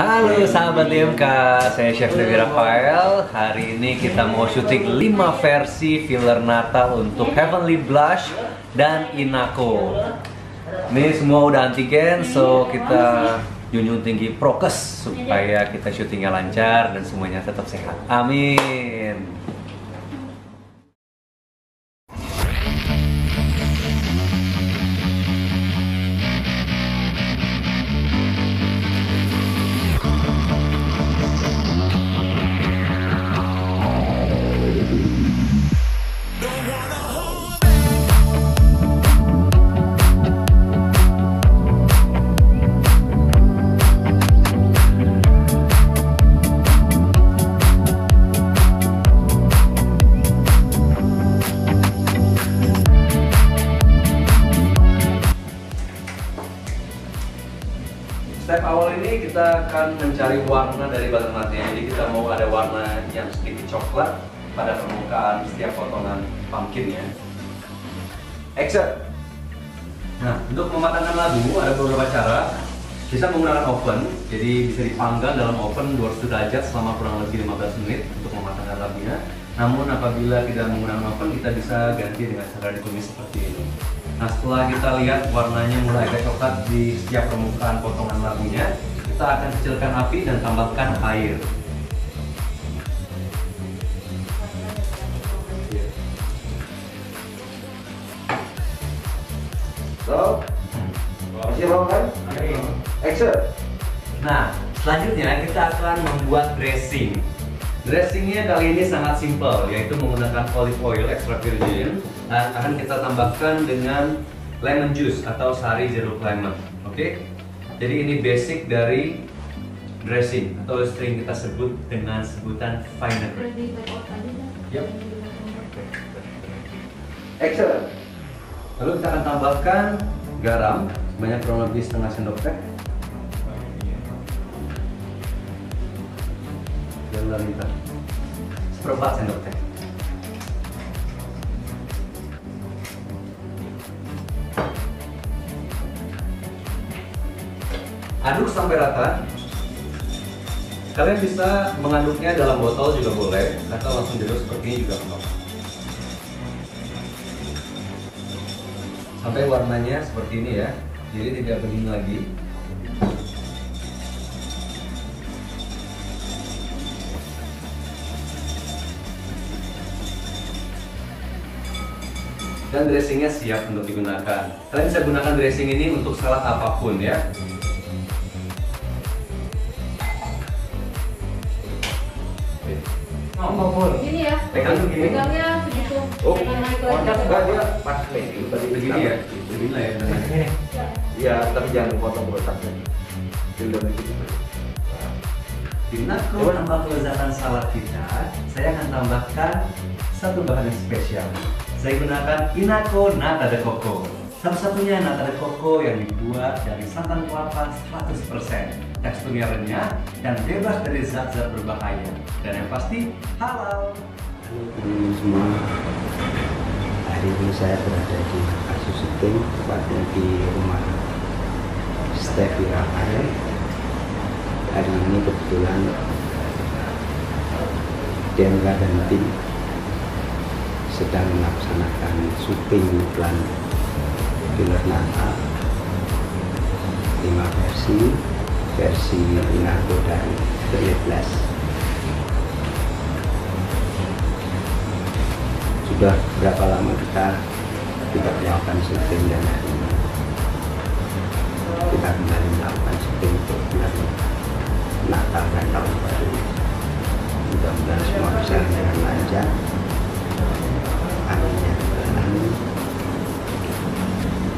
Halo sahabat DMK, saya Chef Dewi Rafael. Hari ini kita mau syuting 5 versi filler Natal untuk Heavenly Blush dan Inako. Ini semua udah antigen, so kita junjung tinggi prokes supaya kita syutingnya lancar dan semuanya tetap sehat. Amin. Mencari warna dari butternutnya. Jadi kita mau ada warna yang sedikit coklat pada permukaan setiap potongan pumpkinnya. Action! Nah, untuk mematangkan labu ada beberapa cara. Bisa menggunakan oven, jadi bisa dipanggang dalam oven 200 derajat selama kurang lebih 15 menit untuk mematangkan labunya. Namun apabila tidak menggunakan oven, kita bisa ganti dengan cara ditumis seperti ini. Nah setelah kita lihat warnanya mulai agak coklat di setiap permukaan potongan labunya, kita akan kecilkan api dan tambahkan air. So, masih mau kan? Action. Nah, selanjutnya kita akan membuat dressing. Dressingnya kali ini sangat simpel, yaitu menggunakan olive oil extra virgin dan akan kita tambahkan dengan lemon juice atau sari jeruk lemon. Oke? Jadi ini basic dari dressing atau sering kita sebut dengan sebutan vinaigrette. Yep. Action. Lalu kita akan tambahkan garam sebanyak kurang lebih setengah sendok teh. Gula liter. Seperempat sendok teh. Aduk sampai rata. Kalian bisa mengaduknya dalam botol juga boleh, atau langsung diaduk seperti ini juga apa-apa. sampai warnanya seperti ini ya jadi tidak bening lagi dan dressingnya siap untuk digunakan kalian bisa gunakan dressing ini untuk salad apa pun ya mau mau. Gini ya. Pegang tuh gini. Pegangnya segitu. Oh, kontak enggak dia pas lagi tadi begini ya begini lah ya Iya, tapi jangan potong kotaknya. Film itu. Di Nako tambah kelezatan salad kita, saya akan tambahkan satu bahan yang spesial. Saya gunakan Inako Nata de Coco. Satu-satunya nata de coco yang dibuat dari santan kelapa 100%. Teksturnya renyah dan bebas dari zat-zat berbahaya. Dan yang pasti halal. teman-teman semua hari ini saya berada di lokasi syuting tepatnya di rumah Steffi Rafael hari ini kebetulan DMK dan tim sedang melaksanakan syuting iklan filler Natal lima versi versi Inako dan Belet sudah berapa lama kita tidak melakukan syuting dan hari ini? Kita kembali melakukan syuting untuk bulan Natal dan tahun baru. Mudah-mudahan semua bisa dengan lancar. Amin ya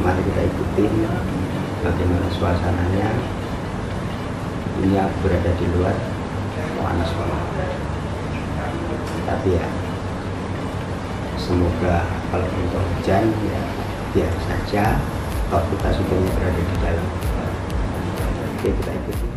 mari kita ikuti bagaimana suasananya aku berada di luar panas banget tapi ya semoga kalau untuk hujan ya biar saja kalau kita syutingnya berada di dalam oke kita ikuti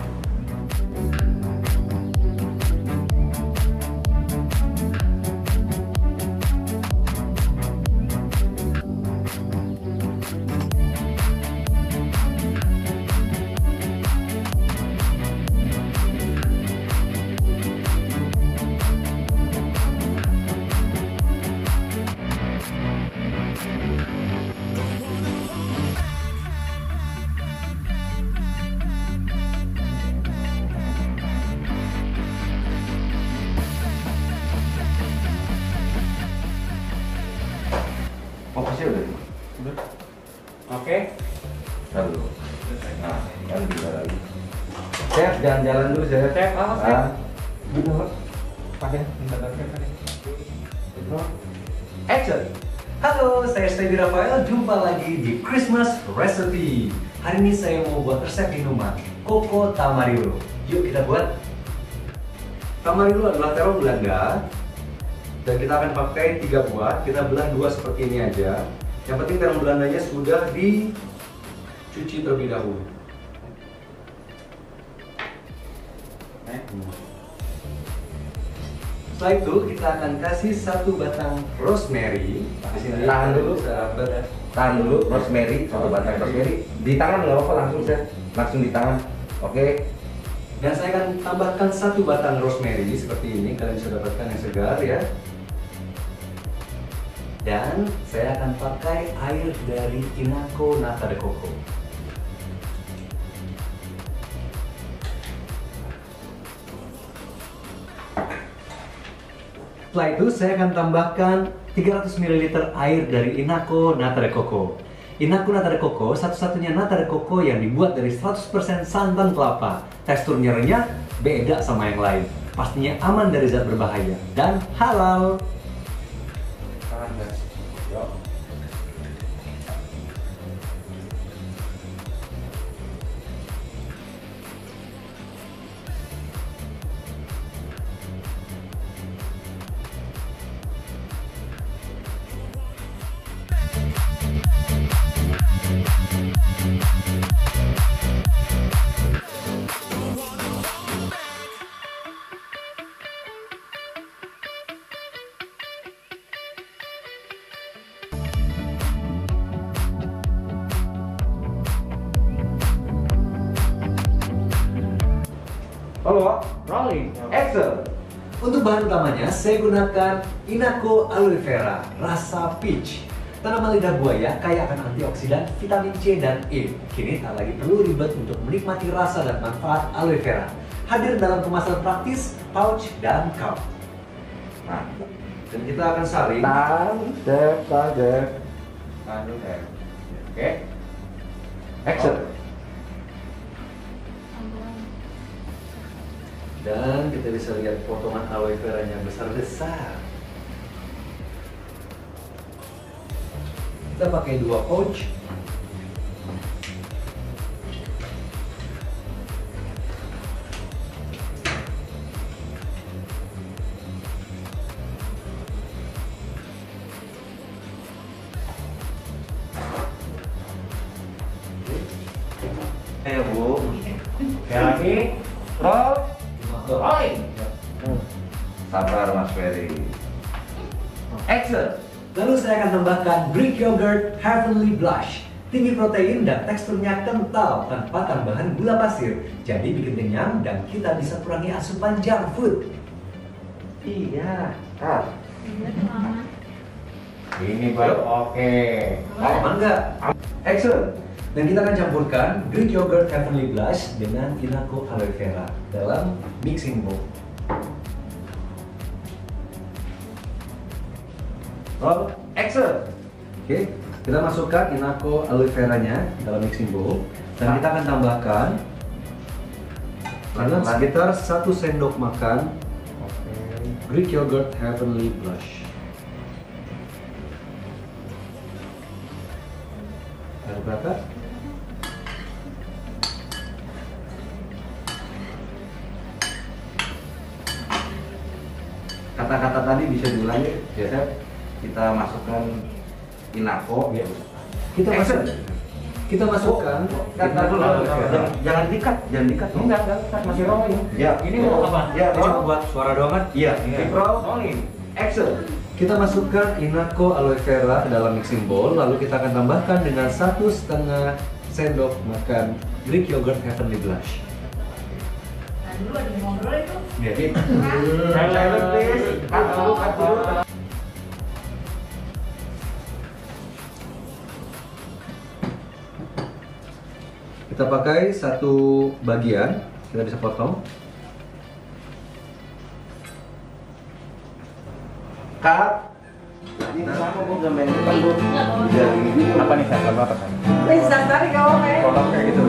Lalu. Nah, kan bisa lagi. Chef, jalan-jalan dulu, Chef. Chef, apa, Chef? Ah, gitu, Pakai, minta. Action! Halo, saya Stevi Rafael, jumpa lagi di Christmas Recipe. Hari ini saya mau buat resep di rumah, Coco Tamarillo. Yuk kita buat. Tamarillo adalah terong Belanda, dan kita akan pakai tiga buah kita belah dua seperti ini aja yang penting terong belandanya sudah di dicuci terlebih dahulu Setelah itu kita akan kasih satu batang rosemary. Tahan dulu. Tahan dulu, rosemary, satu batang rosemary. Di tangan nggak apa-apa langsung, Chef. Langsung di tangan. Oke. Dan saya akan tambahkan satu batang rosemary seperti ini. Kalian bisa dapatkan yang segar ya. Dan saya akan pakai air dari Inaco Nata de Coco. Setelah itu saya akan tambahkan 300 ml air dari Inaco Nata de Coco. Inaco Nata de Coco satu-satunya nata de coco yang dibuat dari 100% santan kelapa. Teksturnya renyah, beda sama yang lain. Pastinya aman dari zat berbahaya dan halal. Bahan utamanya, saya gunakan Inaco aloe vera rasa peach. Tanaman lidah buaya kaya akan antioksidan, vitamin C dan E. Kini tak lagi perlu ribet untuk menikmati rasa dan manfaat aloe vera. Hadir dalam kemasan praktis, pouch, dan cup. Nah, Dan kita akan saring. tahan, Chef, tahan, Chef. Tahan dulu, Dan kita bisa lihat potongan aloe veranya besar-besar. Kita pakai dua pouch. Tambahkan Greek yogurt Heavenly Blush. Tinggi protein dan teksturnya kental tanpa tambahan gula pasir. Jadi bikin kenyang dan kita bisa kurangi asupan junk food. Iya. Cut. Ini baru oke. Aman nggak? Action. Dan kita akan campurkan Greek yogurt Heavenly Blush dengan Inaco aloe vera dalam mixing bowl. Roll. Action. Oke, kita masukkan Inaco aloe veranya dalam mixing bowl dan kita akan tambahkan dengan sekitar satu sendok makan. Greek yogurt Heavenly Blush. Air bakar. Kata-kata tadi bisa diulangi, ya, Chef. Kita masukkan Inaco. Ya. Kita masuk. Kita masukkan Kan Inaco dulu, vera. jangan, jangan dikat, jangan dikat. Enggak, enggak, enggak, masih rolling. Ya. Ini mau apa? Ya, Ini buat suara doang kan? Iya. Roll. Rolling. Action. Kita masukkan Inaco aloe vera ke dalam mixing bowl, lalu kita akan tambahkan dengan satu setengah sendok makan Greek yogurt Heavenly Blush. Nah, dulu ada ngobrol itu. Jadi, Silent please. Cut dulu, cut dulu. Kita pakai satu bagian, kita bisa potong. Cut. Ini sama bu, gambar ini kan bu. Apa nih, Pak. Kolom kayak gitu.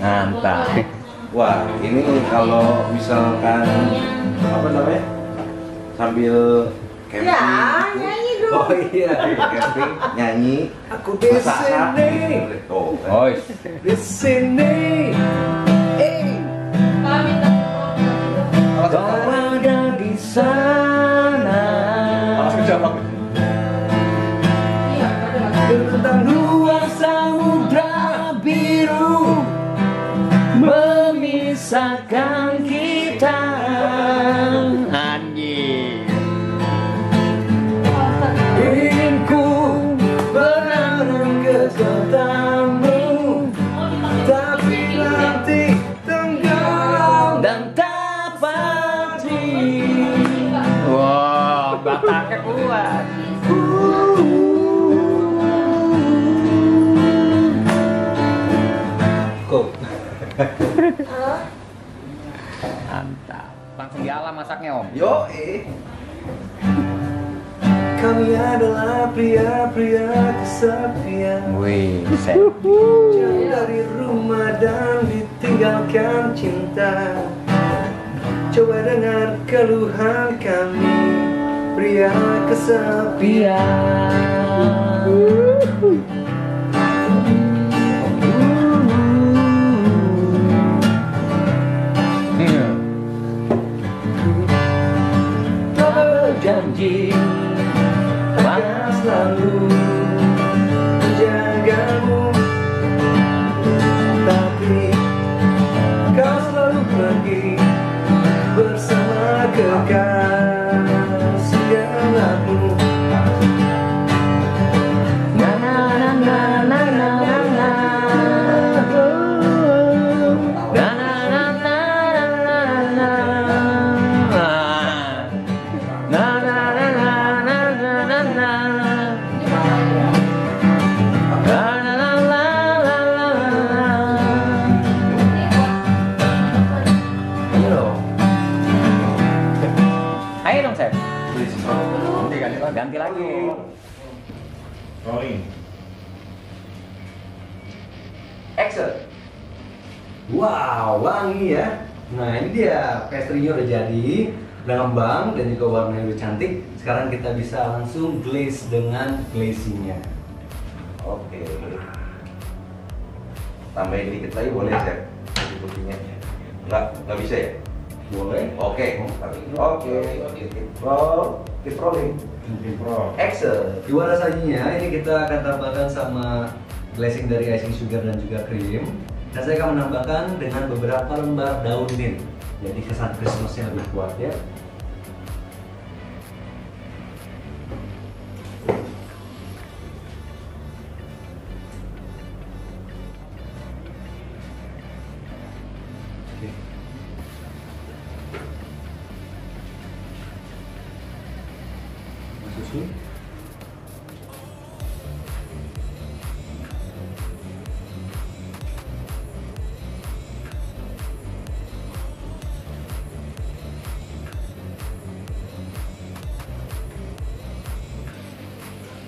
Mantap. Wah, ini kalau misalkan apa namanya? Sambil camping. Ya, gitu. Oh iya, camping, nyanyi. Aku di sini. Oh. Oh, di sini. Kami tak kau ada di sana. Iya, pria-pria kesepian. Wih. Jauh dari rumah dan ditinggalkan cinta. Coba dengar keluhan kami Pria kesepian Wow, wangi ya. Nah ini dia pastry-nya udah jadi, udah ngembang dan juga warnanya udah cantik. Sekarang kita bisa langsung glaze dengan glazingnya. Oke. Tambahin dikit lagi boleh chef? Putih-putihnya. Enggak, enggak bisa ya? Boleh. Oke. Oke. Keep rolling. Excel. Juara sajinya ini kita akan tambahkan sama glazing dari icing sugar dan juga krim. Dan saya akan menambahkan dengan beberapa lembar daun mint. Jadi kesan Christmasnya lebih kuat ya.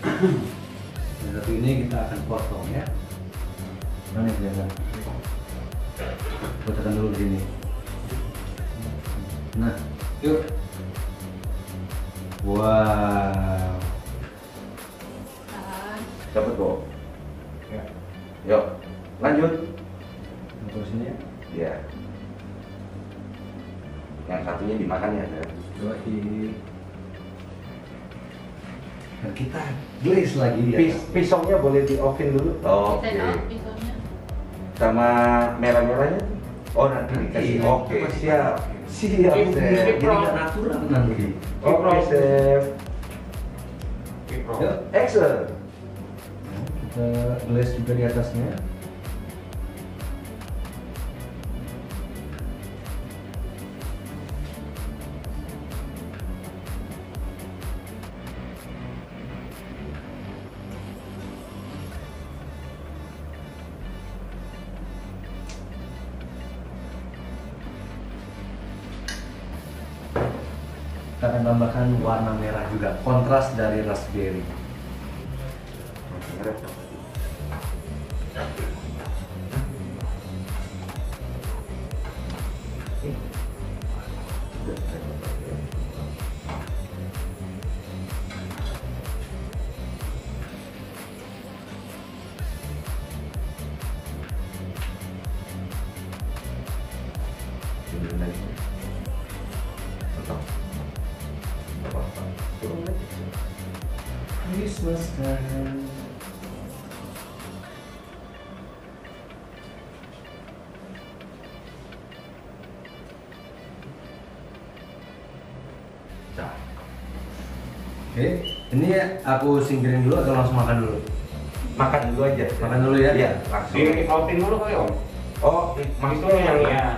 Yang satu ini kita akan potong ya. Mana yang kelihatan? Potongkan dulu di sini. Nah, yuk. Wow. Dapat kok. Ya. Yuk, lanjut. Terus sini ya. Ya. Yang satunya dimakan ya? Yoi. Kita glaze lagi di Pis pisaunya boleh di oven dulu. Oke. Sama merah-merahnya? Oh nanti dikasih. Iya. Oke, siap. Siap. Chef. Jadi Chef. nggak natural nanti. Oke, chef. Yuk, excellent. Kita glaze juga di atasnya. Kita akan tambahkan warna merah juga, kontras dari raspberry. lagi. Christmas time. Nah. Oke, ini aku singkirin dulu atau langsung makan dulu? Makan dulu aja. Makan dulu ya? Iya, langsung. Di outin dulu kali om. Oh, maksudnya yang ya.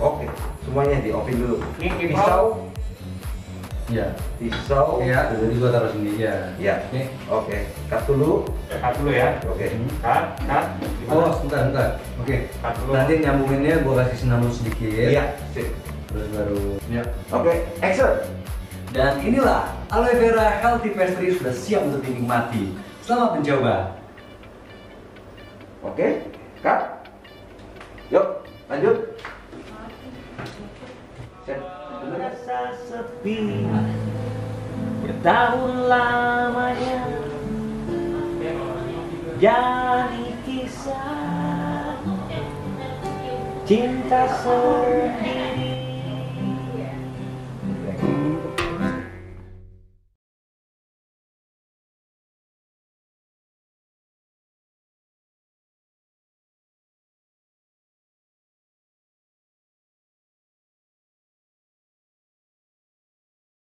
Oke, semuanya di oven dulu. Ini pisau. Iya. pisau. Iya, jadi gua taruh sini ya. Ya. Oke. Oke, cut dulu. Cut dulu ya. Oke. Cut, cut. Oh, sebentar, sebentar. Oke. Cut dulu. Nanti nyambunginnya gua kasih sinamon sedikit. Iya, sip. Terus baru. Ya. Oke, action. Dan inilah aloe vera healthy pastry sudah siap untuk dinikmati. Selamat mencoba. Oke, cut. Yuk, lanjut. Set. Bener. Rasa sepi Bertahun lamanya Jadi kisah Cinta sendiri